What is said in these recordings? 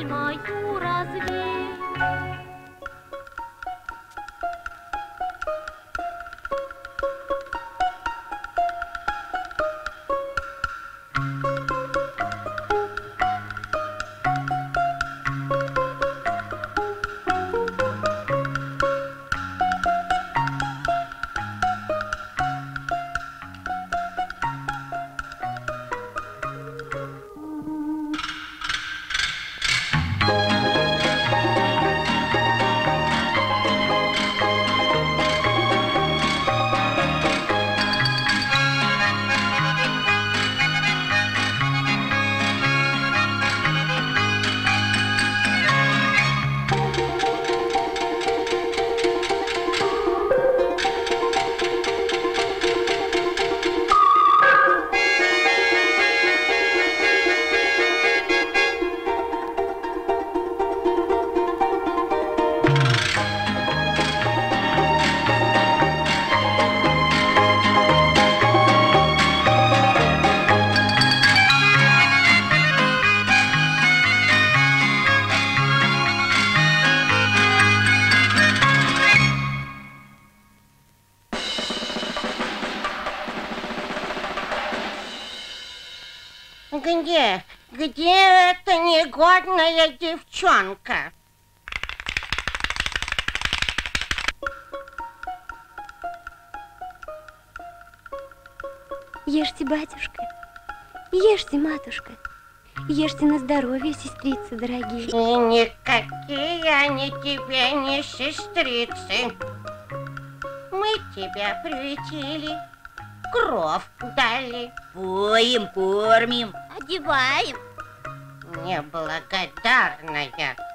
Где? Девчонка? Ешьте, батюшка, ешьте, матушка, ешьте на здоровье, сестрицы дорогие. И никакие они тебе не сестрицы. Мы тебя приютили, кров дали, Поем, кормим. Одеваем. Неблагодарная. Да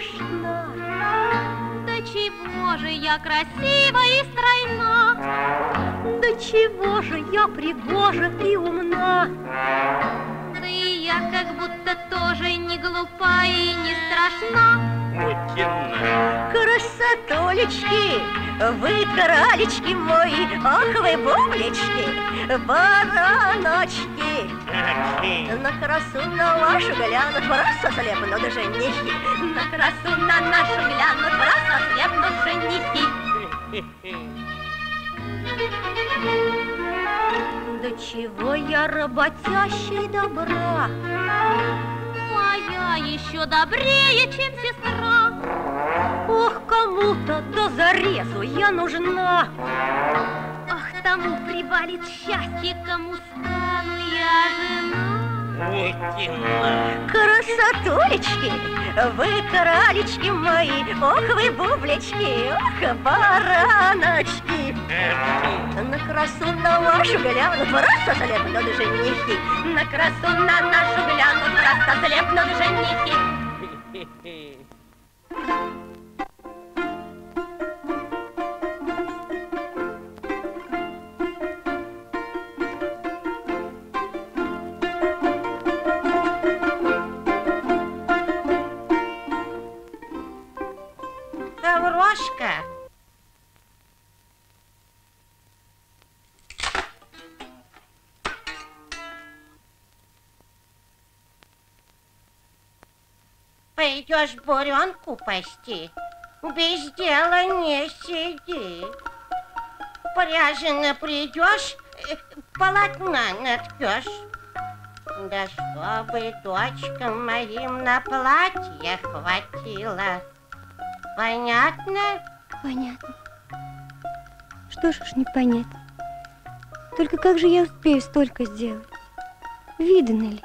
пышна? Да чего же я красива и стройна? Да чего же я пригожа и умна? Да и я как будто тоже не глупа и не страшна. Красотулечки, вы королечки мои, ах вы бублички, бараночки. На красу на вашу глянут, в раз ослепнут женихи. На красу на нашу глянут, раз ослепнут женихи. Да чего я работящий добра, Ну, а я еще добрее, чем сестра. Ох, кому-то до зарезу я нужна. Ах, тому прибавит счастье, кому стану я жена. Красотулечки, Вы кралечки мои, ох вы бублички, ох, бараночки. На красу на вашу глянут, просто слепнут женихи. На красу на нашу глянут, просто слепнут женихи. Пойдешь буренку пасти, без дела не сиди. Пряжено придешь, э, полотна наткешь. Да чтобы дочкам моим на платье хватило. Понятно? Понятно. Что ж уж не понять. Только как же я успею столько сделать? Видно ли?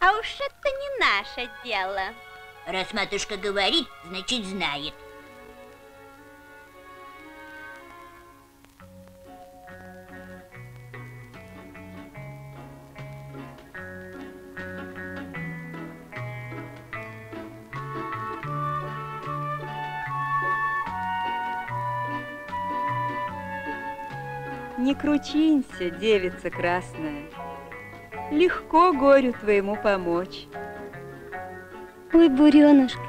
А уж это не наше дело. Раз матушка говорит, значит знает. Не кручинься, девица красная. Легко горю твоему помочь. Ой, буренушка,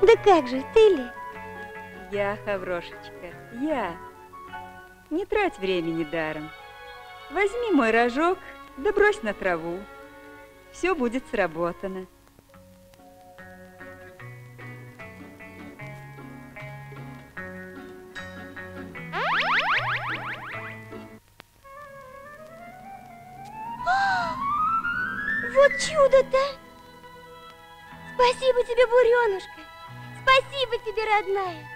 да как же, ты ли? Я, Хаврошечка, я. Не трать времени даром. Возьми мой рожок, да брось на траву. Все будет сработано. Вот чудо-то! Спасибо тебе, буренушка! Спасибо тебе, родная!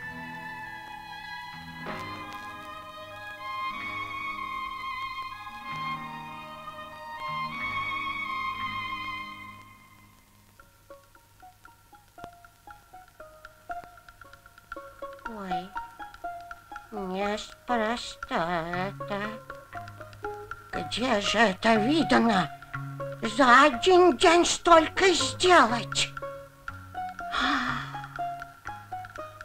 Ой, неспроста это. Где же это видано? За один день столько сделать.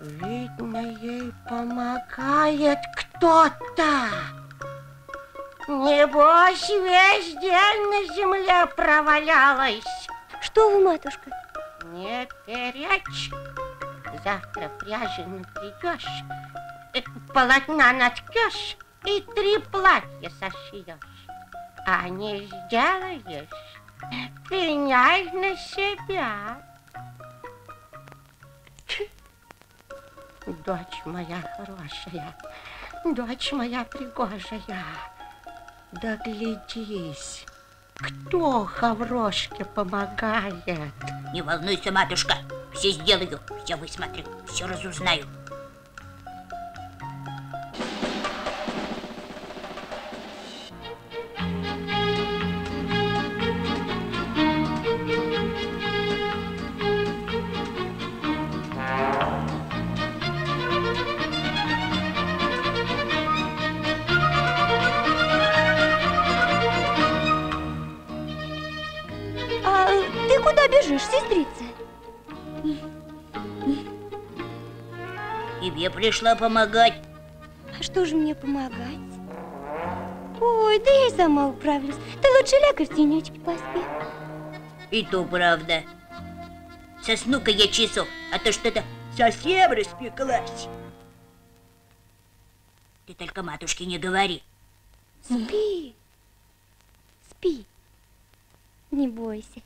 Видно, ей помогает кто-то. Небось, весь день на земле провалялась. Что вы, матушка? Не перечь. Завтра пряжено придешь, э, полотна наткешь и три платья сошьешь. А не сделаешь, пеняй на себя. Дочь моя хорошая, дочь моя пригожая, доглядись, кто Хаврошке помогает. Не волнуйся, матушка. Все сделаю, все высмотрю, все разузнаю. Сестрица? Тебе пришла помогать. А что же мне помогать? Ой, да я и сама управлюсь. Ты лучше ляг в тенечке поспи. И то правда. Сосну-ка я часов, а то что-то совсем распеклась. Ты только матушке не говори. Спи. Спи. Не бойся.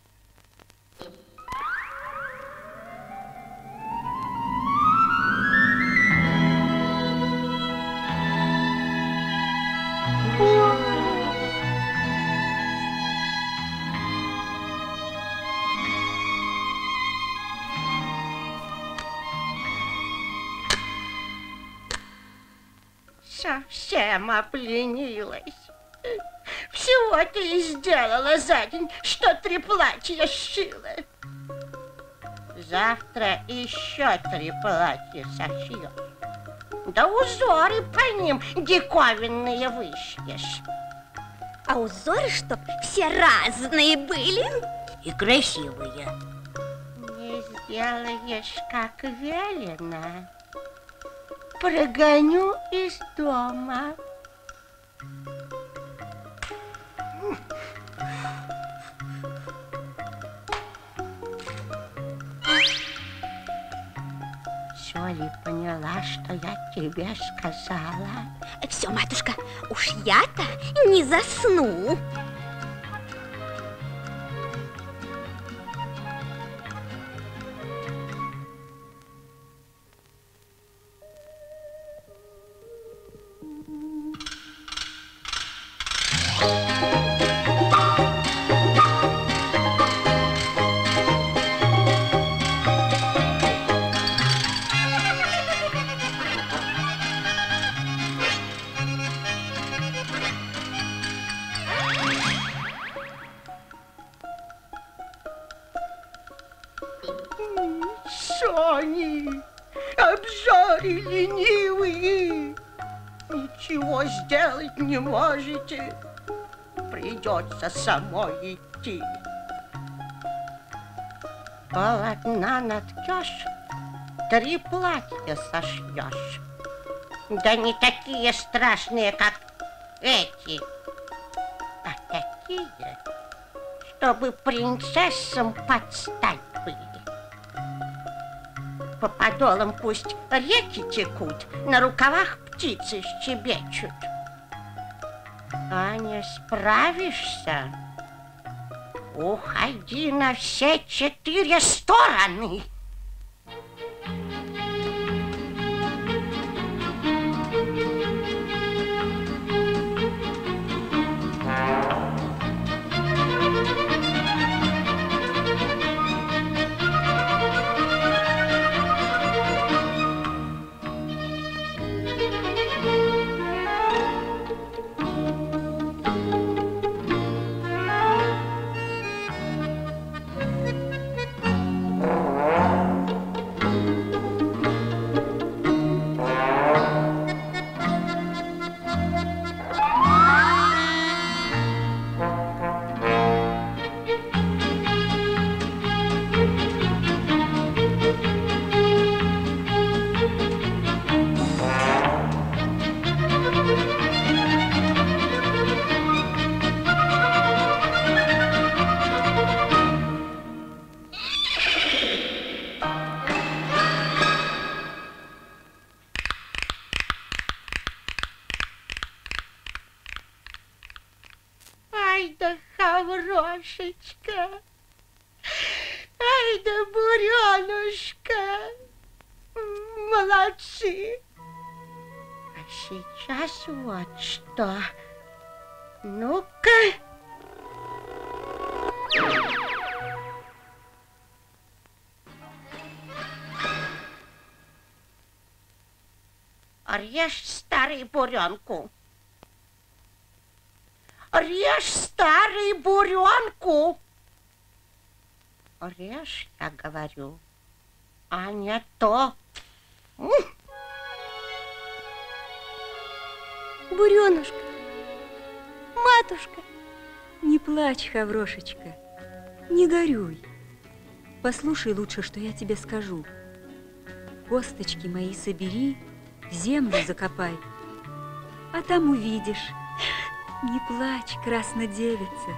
Совсем опленилась. Всего ты и сделала за день, что три платья сшила. Завтра еще три платья сошьешь. Да узоры по ним диковинные вышьешь. А узоры, чтоб все разные были. И красивые. Не сделаешь, как велено. Прогоню из дома. Все ли поняла, что я тебе сказала? Все, матушка, уж я-то не засну. Можете. Придется самой идти. Полотна наткешь, три платья сошьешь. Да не такие страшные, как эти, а такие, чтобы принцессам подстать были. По подолам пусть реки текут, на рукавах птицы щебечут. А не справишься, уходи на все четыре стороны. Молодцы. А сейчас вот что. Ну-ка. Режь старый буренку. Режь старый буренку. Режь, я говорю, а не то. Буренушка, матушка, Не плачь, Хаврошечка, не горюй. Послушай лучше, что я тебе скажу. Косточки мои собери, в землю закопай, а там увидишь. Не плачь, краснодевица.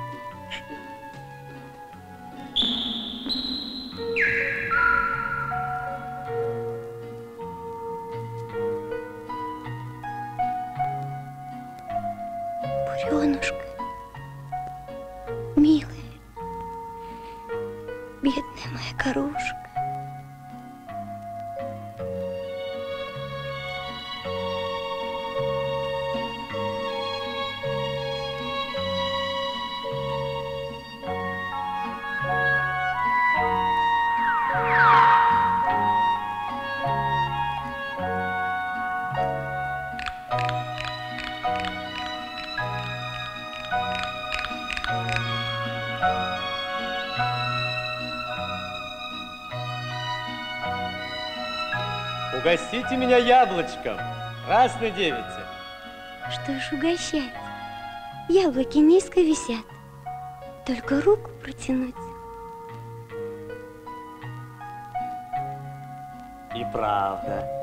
Буренушка, милая, бедная моя корушка. Угостите меня яблочком. Раз на девять. Что ж угощать? Яблоки низко висят. Только руку протянуть. И правда.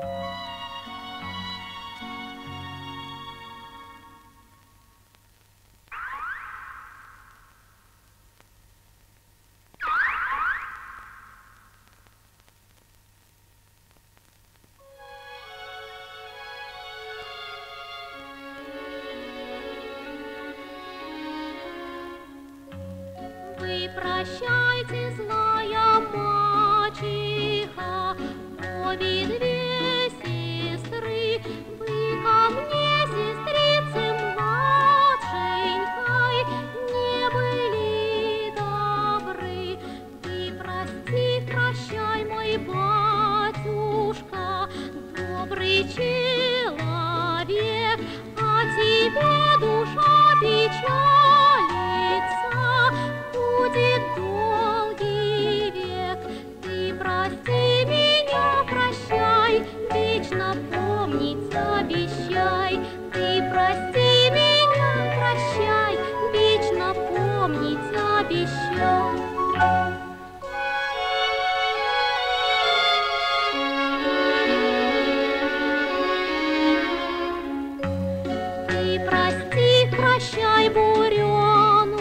прощай, буренушка,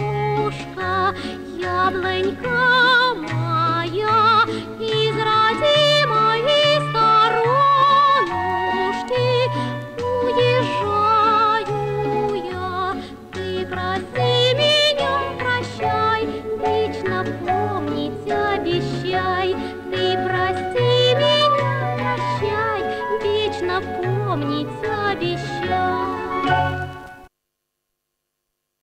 яблонька.